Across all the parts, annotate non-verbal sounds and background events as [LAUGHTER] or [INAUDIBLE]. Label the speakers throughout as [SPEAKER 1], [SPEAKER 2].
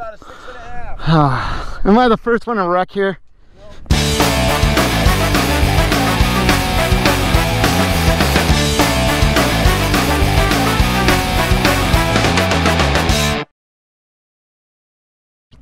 [SPEAKER 1] about a six [SIGHS] and a half.
[SPEAKER 2] Am I the first one to wreck here?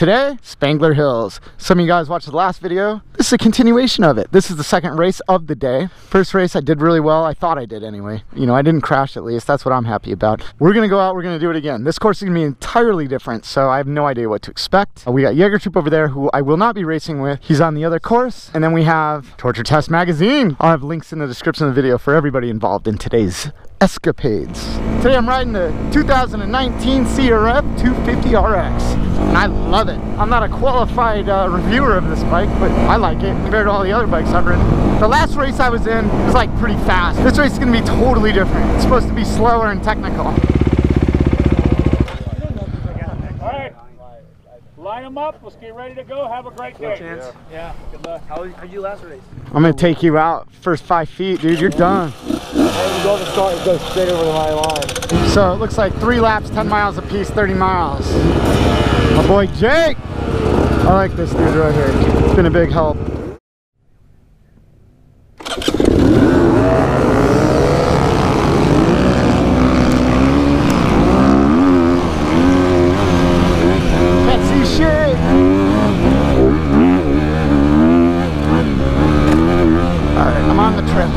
[SPEAKER 2] Today, Spangler Hills. Some of you guys watched the last video. This is a continuation of it. This is the second race of the day. First race, I did really well. I thought I did anyway. You know, I didn't crash at least. That's what I'm happy about. We're gonna go out, we're gonna do it again. This course is gonna be entirely different, so I have no idea what to expect. Uh, we got Jaeger Troop over there, who I will not be racing with. He's on the other course. And then we have Torture Test Magazine. I'll have links in the description of the video for everybody involved in today's escapades. Today I'm riding the 2019 CRF 250 RX and I love it. I'm not a qualified uh, reviewer of this bike, but I like it compared to all the other bikes I've ridden. The last race I was in was like pretty fast. This race is gonna be totally different. It's supposed to be slower and technical.
[SPEAKER 3] All right. Line them up. Let's get ready to go. Have a great day.
[SPEAKER 1] chance.
[SPEAKER 3] Yeah. Good luck.
[SPEAKER 1] How how'd you last race?
[SPEAKER 2] I'm gonna take you out first five feet, dude. You're done.
[SPEAKER 1] When you go to start, it goes straight over to my line.
[SPEAKER 2] So it looks like three laps, 10 miles a piece, 30 miles. My boy Jake. I like this dude right here. It's been a big help. Can't see shit. All right, I'm on the trip.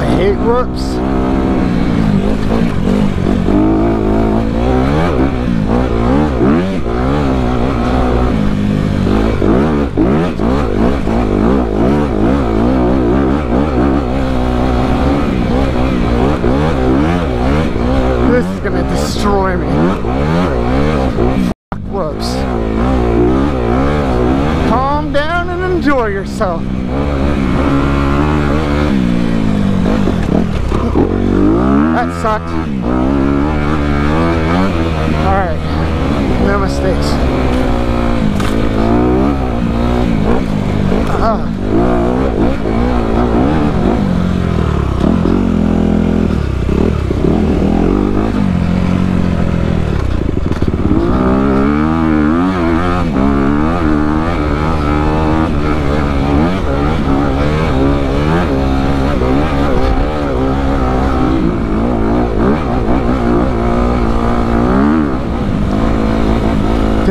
[SPEAKER 2] I hate whoops. This is gonna destroy me. Fuck whoops. Calm down and enjoy yourself. That sucked. Alright. No mistakes. Ah.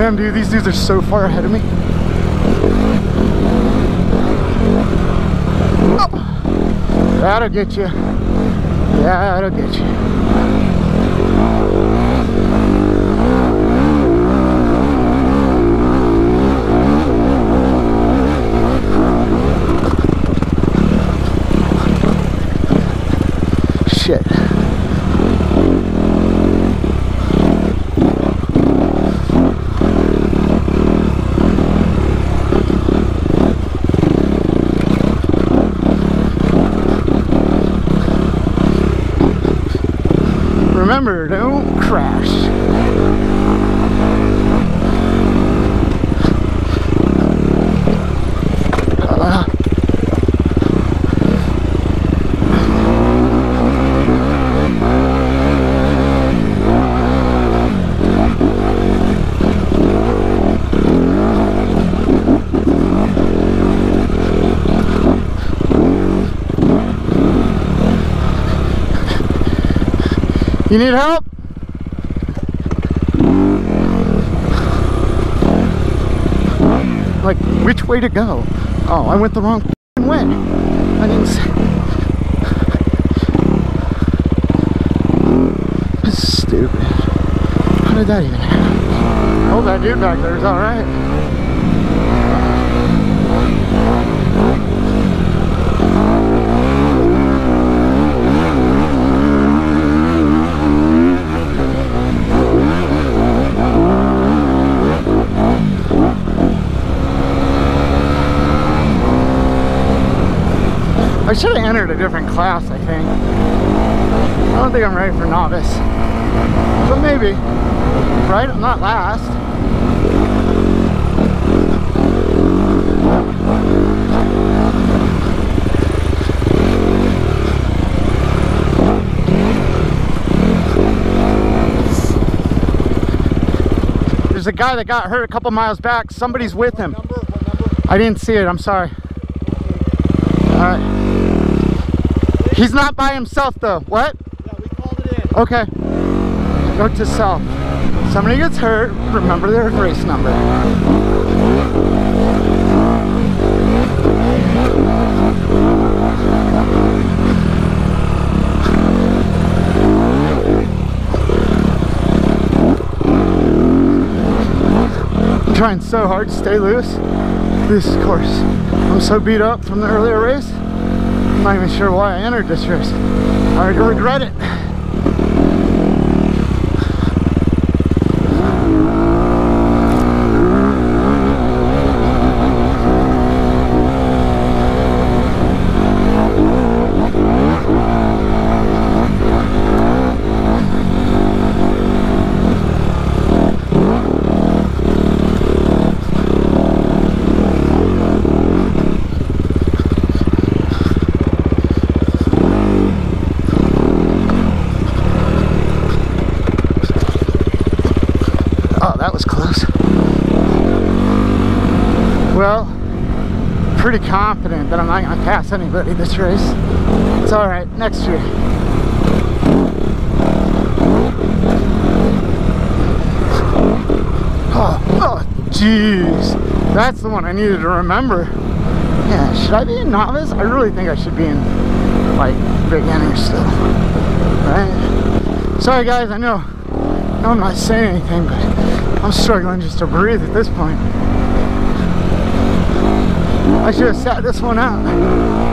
[SPEAKER 2] Damn, dude, these dudes are so far ahead of me. Oh, that'll get you. That'll get you. Shit. Remember, don't crash. Uh, you need help? Like, which way to go? Oh, I went the wrong way. I didn't see. Stupid. How did that even happen? Oh, that dude back there is alright. I entered a different class, I think. I don't think I'm ready for novice. But maybe. Right? I'm not last. There's a guy that got hurt a couple miles back. Somebody's with him.
[SPEAKER 1] Number? What number?
[SPEAKER 2] I didn't see it. I'm sorry. All right. He's not by himself though. What?
[SPEAKER 1] Yeah, we called it in.
[SPEAKER 2] Okay. Note to self. Somebody gets hurt, remember their race number. I'm trying so hard to stay loose. This course. I'm so beat up from the earlier race. I'm not even sure why I entered this race. I regret it. Oh, that was close. Well, pretty confident that I'm not going to pass anybody this race. It's all right, next year. Oh, oh, jeez. That's the one I needed to remember. Yeah, should I be a novice? I really think I should be in, like, beginner still. Right? Sorry, guys, I know no, I'm not saying anything, but I'm struggling just to breathe at this point. I should have sat this one out.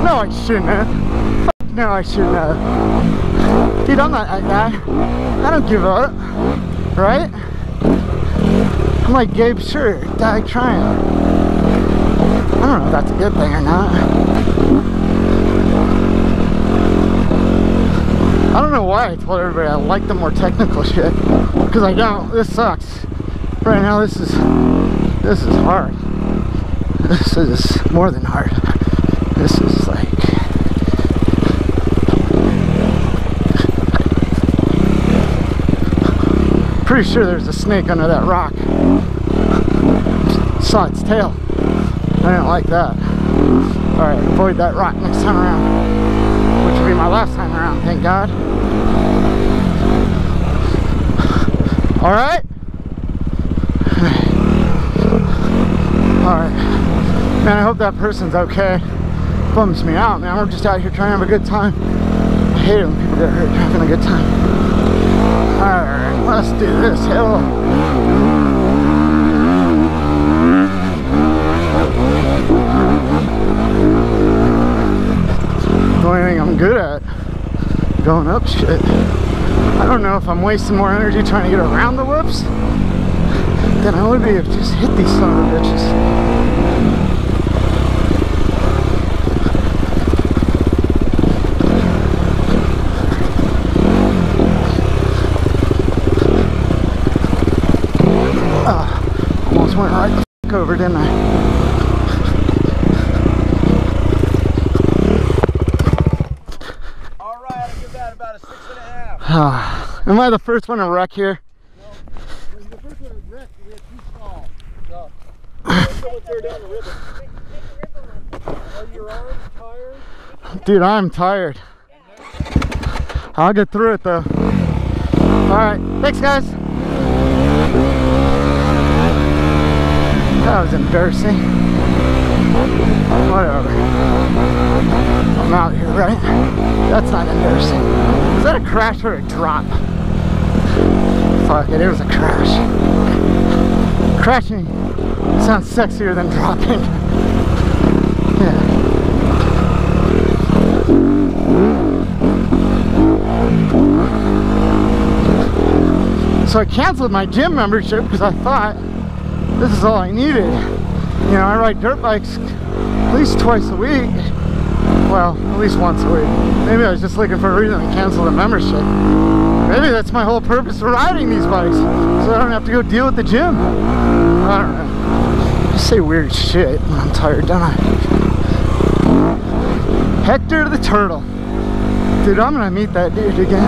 [SPEAKER 2] No, I shouldn't have. No, I shouldn't have. Dude, I'm not that guy. I don't give up, right? I'm like Gabe Sure, die trying. I don't know if that's a good thing or not. I don't know why I told everybody I like the more technical shit. Because I don't. This sucks. Right now this is this is hard. This is more than hard. This is like pretty sure there's a snake under that rock. Saw its tail. I didn't like that. Alright, avoid that rock next time around. Which will be my last time around, thank God. Alright? Alright. Man, I hope that person's okay. Bums me out, man. We're just out here trying to have a good time. I hate it when people get hurt having a good time. Alright, let's do this hill. The only thing I'm good at going up shit. I don't know if I'm wasting more energy trying to get around the whoops than I would be if just hit these son of bitches. Almost went right the over, didn't I?
[SPEAKER 1] All right, I'll give that about a six and a half.
[SPEAKER 2] Ah, [SIGHS] Am I the first one to wreck here?
[SPEAKER 1] When the first one was wrecked, we had two small. So, let's go with her down the ribbon. Are your arms tired?
[SPEAKER 2] Dude, I'm tired. I'll get through it though. Alright, thanks guys. That was embarrassing. Whatever. I'm out here, right? That's not embarrassing. Is that a crash or a drop? Fuck it, it was a crash. Crashing sounds sexier than dropping. Yeah. So I canceled my gym membership because I thought this is all I needed. You know, I ride dirt bikes at least twice a week. Well, at least once a week. Maybe I was just looking for a reason to cancel the membership. Maybe that's my whole purpose for riding these bikes, so I don't have to go deal with the gym. I don't know. I say weird shit when I'm tired, don't I? Hector the Turtle. Dude, I'm gonna meet that dude again.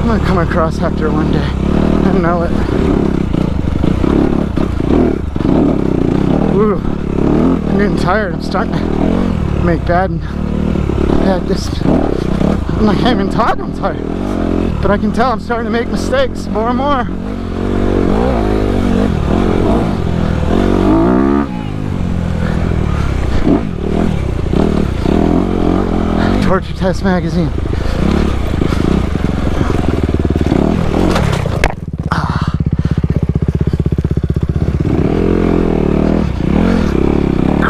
[SPEAKER 2] I'm gonna come across Hector one day. I know it. Ooh, I'm getting tired. I'm starting to make bad, bad this. I'm not even talking. I'm tired, but I can tell I'm starting to make mistakes more and more. Torture Test Magazine.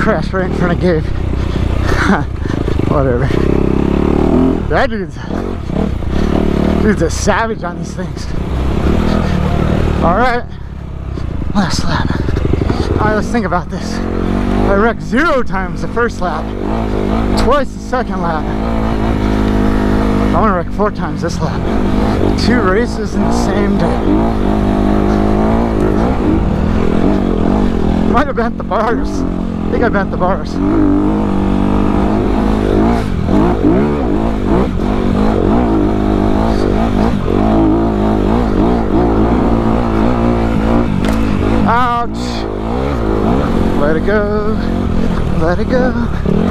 [SPEAKER 2] Crash right in front of Gabe. [LAUGHS] Whatever. That dude's, dude's a savage on these things. Alright. Last lap. Alright, let's think about this. I wrecked zero times the first lap twice the second lap. I want to wreck four times this lap. Two races in the same day. Might have bent the bars. I think I bent the bars. Ouch! Let it go. Let it go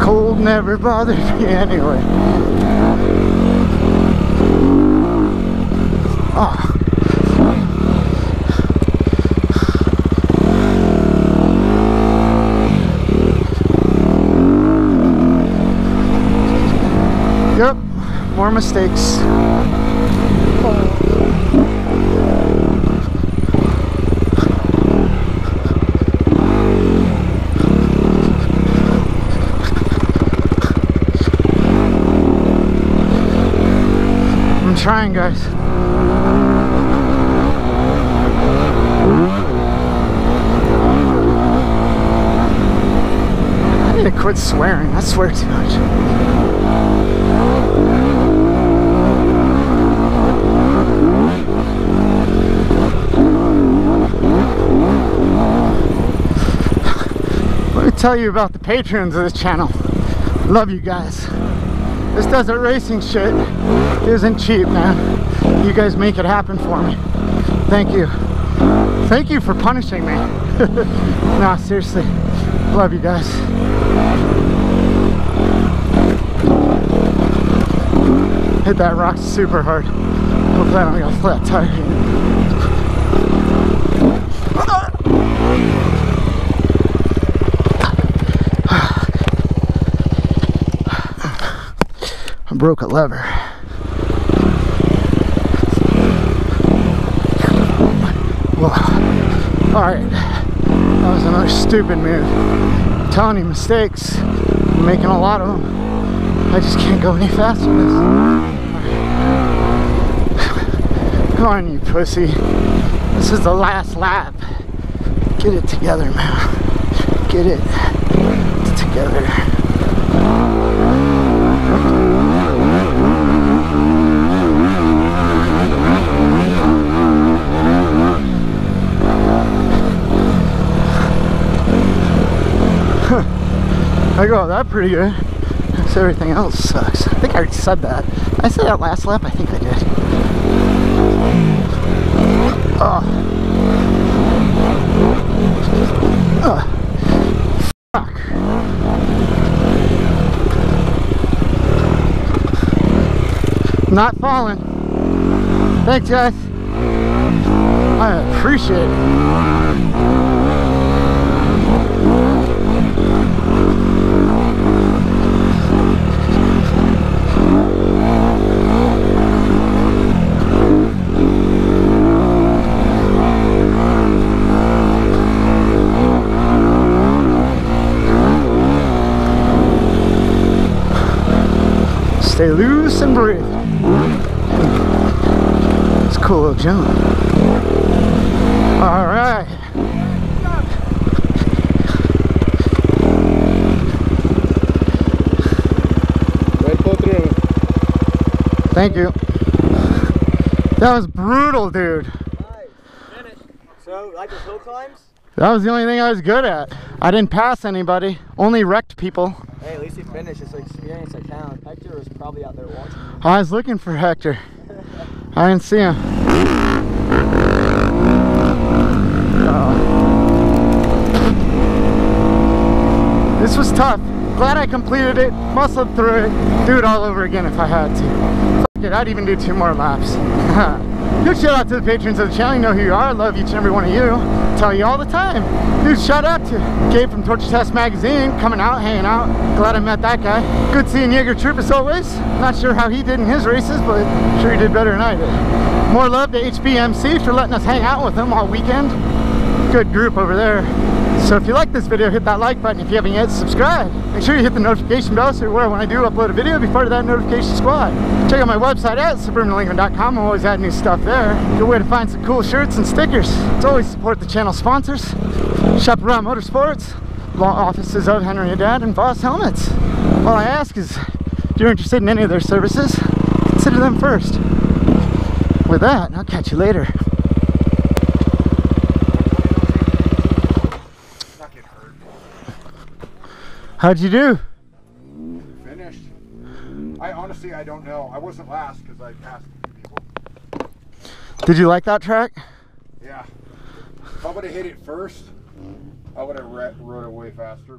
[SPEAKER 2] cold never bothered me [LAUGHS] anyway. Oh. Yep, more mistakes. I'm trying, guys. I need to quit swearing. I swear too much. Tell you about the patrons of this channel. Love you guys. This desert racing shit isn't cheap, man. You guys make it happen for me. Thank you. Thank you for punishing me. [LAUGHS] nah, seriously. Love you guys. Hit that rock super hard. Hopefully I don't get a flat tire. Broke a lever. Alright. That was another stupid move. I'm telling you, mistakes. I'm making a lot of them. I just can't go any faster than this. [LAUGHS] Come on, you pussy. This is the last lap. Get it together, man. Get it together. I go oh, that pretty good. So everything else sucks. I think I already said that. I said that last lap? I think I did. Oh. Oh. Fuck. Not falling. Thanks, guys. I appreciate it. Stay loose and breathe. It's a cool little jump. All right. Right pull through. Thank you. That was brutal, dude.
[SPEAKER 1] Nice. So, like hill climbs?
[SPEAKER 2] That was the only thing I was good at. I didn't pass anybody, only wrecked people.
[SPEAKER 1] Hey, at least you finished. It's experience that. Hector was probably out there watching.
[SPEAKER 2] I was looking for Hector. I didn't see him. Uh, This was tough. Glad I completed it, muscled through it. Do it all over again if I had to. Fuck it, I'd even do two more laps. [LAUGHS] Good shout out to the patrons of the channel. You know who you are. I love each and every one of you. Tell you all the time. Dude, shout out to Gabe from Torture Test Magazine coming out, hanging out. Glad I met that guy. Good seeing Jaeger Troop as always. Not sure how he did in his races, but sure he did better than I did. More love to HBMC for letting us hang out with him all weekend. Good group over there. So if you like this video, hit that like button. If you haven't yet, subscribe. Make sure you hit the notification bell so you're aware when I do upload a video, be part of that notification squad. Check out my website at suburbandelinquent.com. I'm always adding new stuff there. Good way to find some cool shirts and stickers. As always, support the channel sponsors. Chaparral Motorsports, law offices of Henry Haddad and Voss Helmets. All I ask is, if you're interested in any of their services, consider them first. With that, I'll catch you later. How'd you do?
[SPEAKER 4] Honestly, I don't know. I wasn't last because I passed a few people.
[SPEAKER 2] Did you like that track?
[SPEAKER 4] Yeah. If I would have hit it first, I would have rode it way faster.